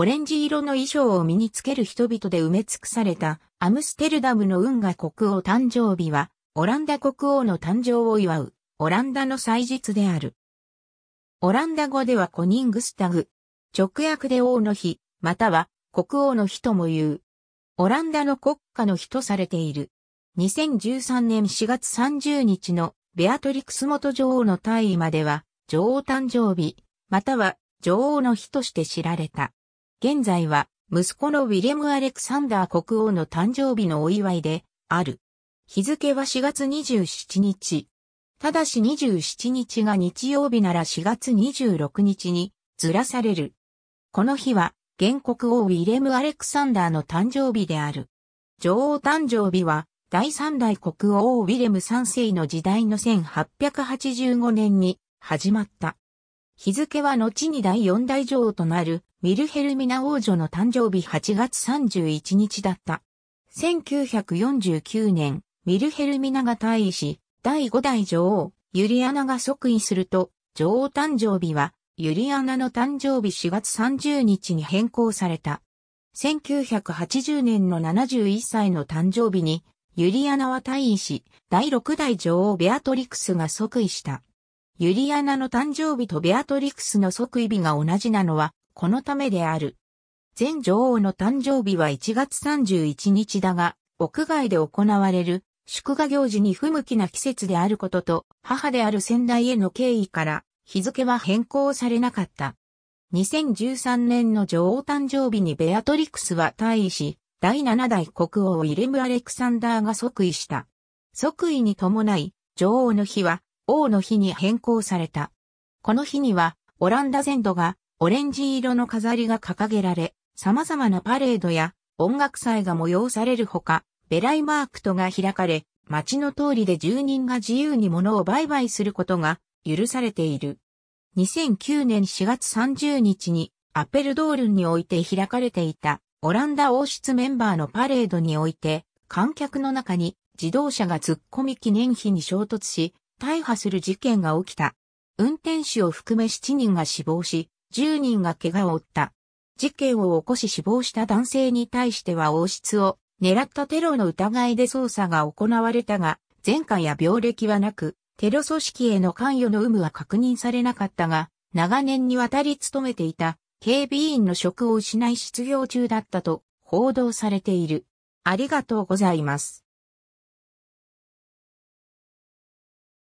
オレンジ色の衣装を身につける人々で埋め尽くされたアムステルダムの運河国王誕生日は、オランダ国王の誕生を祝う、オランダの祭日である。オランダ語ではコニングスタグ。直訳で王の日、または国王の日とも言う。オランダの国家の日とされている。2013年4月30日のベアトリクス元女王の退位までは、女王誕生日、または女王の日として知られた。現在は息子のウィレム・アレクサンダー国王の誕生日のお祝いである。日付は4月27日。ただし27日が日曜日なら4月26日にずらされる。この日は原国王ウィレム・アレクサンダーの誕生日である。女王誕生日は第三代国王ウィレム3世の時代の1885年に始まった。日付は後に第四代女王となるウィルヘルミナ王女の誕生日8月31日だった。1949年、ウィルヘルミナが退位し、第5代女王、ユリアナが即位すると、女王誕生日は、ユリアナの誕生日4月30日に変更された。1980年の71歳の誕生日に、ユリアナは退位し、第6代女王ベアトリクスが即位した。ユリアナの誕生日とベアトリクスの即位日が同じなのは、このためである。前女王の誕生日は1月31日だが、屋外で行われる祝賀行事に不向きな季節であることと、母である先代への敬意から、日付は変更されなかった。2013年の女王誕生日にベアトリクスは退位し、第7代国王ウィレム・アレクサンダーが即位した。即位に伴い、女王の日は王の日に変更された。この日には、オランダ全土がオレンジ色の飾りが掲げられ、様々なパレードや音楽祭が催されるほか、ベライマークトが開かれ、街の通りで住人が自由に物を売買することが許されている。2009年4月30日にアペルドールンにおいて開かれていたオランダ王室メンバーのパレードにおいて、観客の中に自動車が突っ込み記念碑に衝突し、大破する事件が起きた。運転手を含め7人が死亡し、10人が怪我を負った。事件を起こし死亡した男性に対しては王室を狙ったテロの疑いで捜査が行われたが、前科や病歴はなく、テロ組織への関与の有無は確認されなかったが、長年にわたり勤めていた警備員の職を失い失業中だったと報道されている。ありがとうございます。